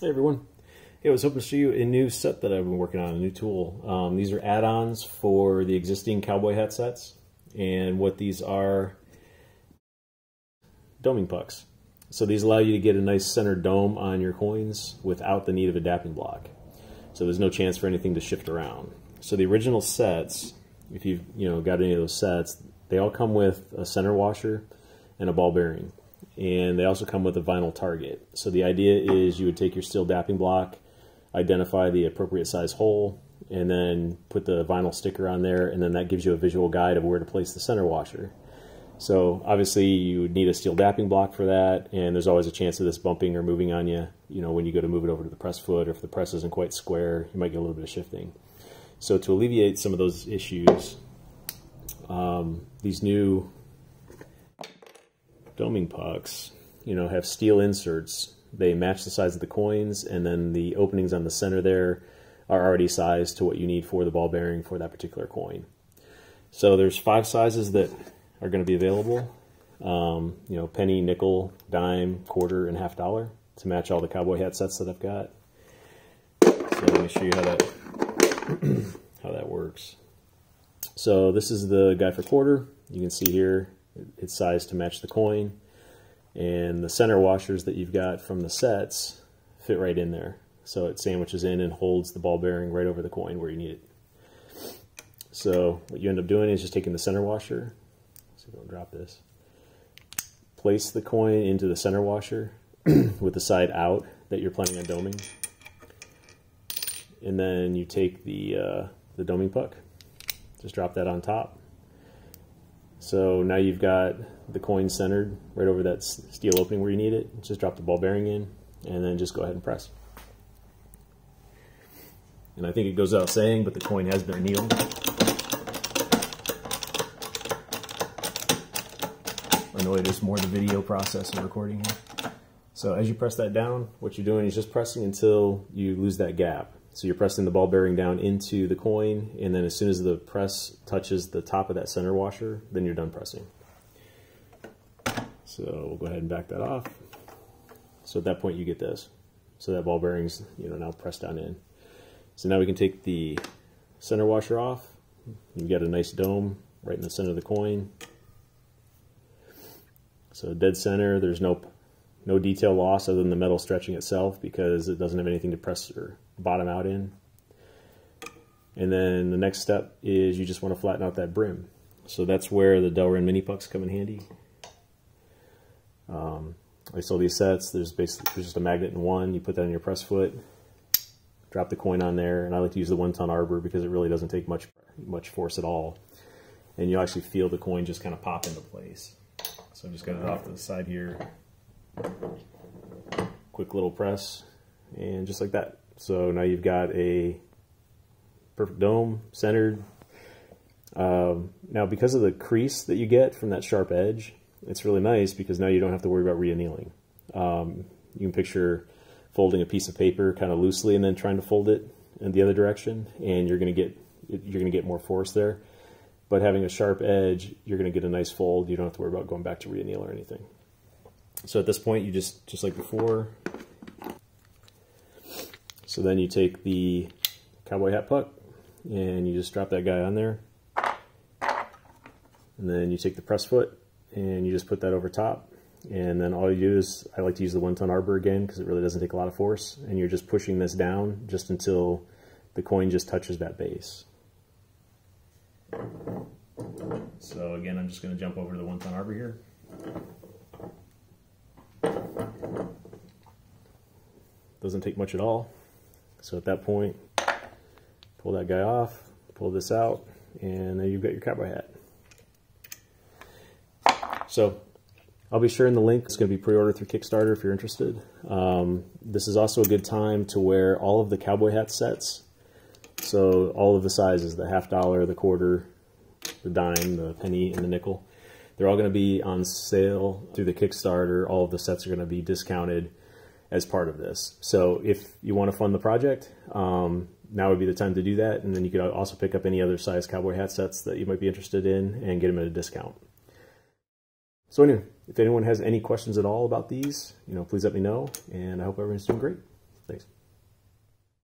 Hey everyone. Hey, I was hoping to show you a new set that I've been working on, a new tool. Um, these are add-ons for the existing cowboy hat sets. And what these are, doming pucks. So these allow you to get a nice center dome on your coins without the need of a dapping block. So there's no chance for anything to shift around. So the original sets, if you've you know got any of those sets, they all come with a center washer and a ball bearing and they also come with a vinyl target. So the idea is you would take your steel dapping block, identify the appropriate size hole, and then put the vinyl sticker on there, and then that gives you a visual guide of where to place the center washer. So obviously you would need a steel dapping block for that, and there's always a chance of this bumping or moving on you, you know, when you go to move it over to the press foot, or if the press isn't quite square, you might get a little bit of shifting. So to alleviate some of those issues, um, these new doming pucks, you know, have steel inserts. They match the size of the coins, and then the openings on the center there are already sized to what you need for the ball bearing for that particular coin. So there's five sizes that are going to be available. Um, you know, penny, nickel, dime, quarter, and half dollar to match all the cowboy hat sets that I've got. So let me show you how that how that works. So this is the guy for quarter. You can see here it's sized to match the coin. And the center washers that you've got from the sets fit right in there. So it sandwiches in and holds the ball bearing right over the coin where you need it. So what you end up doing is just taking the center washer, so don't drop this, place the coin into the center washer with the side out that you're planning on doming. And then you take the, uh, the doming puck, just drop that on top, so now you've got the coin centered right over that steel opening where you need it. Just drop the ball bearing in and then just go ahead and press. And I think it goes without saying, but the coin has been annealed. It is more the video process of recording here. So as you press that down, what you're doing is just pressing until you lose that gap. So you're pressing the ball bearing down into the coin, and then as soon as the press touches the top of that center washer, then you're done pressing. So we'll go ahead and back that off. So at that point you get this. So that ball bearing's you know now pressed down in. So now we can take the center washer off. You've got a nice dome right in the center of the coin. So dead center, there's no no detail loss other than the metal stretching itself because it doesn't have anything to press or bottom out in. And then the next step is you just want to flatten out that brim. So that's where the Delrin mini pucks come in handy. Um, I sold these sets. There's basically there's just a magnet in one. You put that on your press foot, drop the coin on there, and I like to use the one ton arbor because it really doesn't take much much force at all. And you actually feel the coin just kind of pop into place. So I'm just got it off to the side here. Quick little press, and just like that. So now you've got a perfect dome, centered. Um, now because of the crease that you get from that sharp edge, it's really nice because now you don't have to worry about re-annealing. Um, you can picture folding a piece of paper kind of loosely and then trying to fold it in the other direction, and you're going to get you're going to get more force there. But having a sharp edge, you're going to get a nice fold. You don't have to worry about going back to re-anneal or anything. So at this point, you just just like before, so then you take the cowboy hat puck and you just drop that guy on there. And then you take the press foot and you just put that over top. And then all you do is, I like to use the one ton arbor again because it really doesn't take a lot of force. And you're just pushing this down just until the coin just touches that base. So again, I'm just going to jump over to the one ton arbor here. Doesn't take much at all. So at that point, pull that guy off, pull this out, and then you've got your cowboy hat. So I'll be sharing the link. It's going to be pre-ordered through Kickstarter if you're interested. Um, this is also a good time to wear all of the cowboy hat sets. So all of the sizes, the half dollar, the quarter, the dime, the penny, and the nickel. They're all going to be on sale through the Kickstarter. All of the sets are going to be discounted as part of this. So if you want to fund the project, um, now would be the time to do that. And then you could also pick up any other size cowboy hat sets that you might be interested in and get them at a discount. So anyway, if anyone has any questions at all about these, you know, please let me know. And I hope everyone's doing great. Thanks.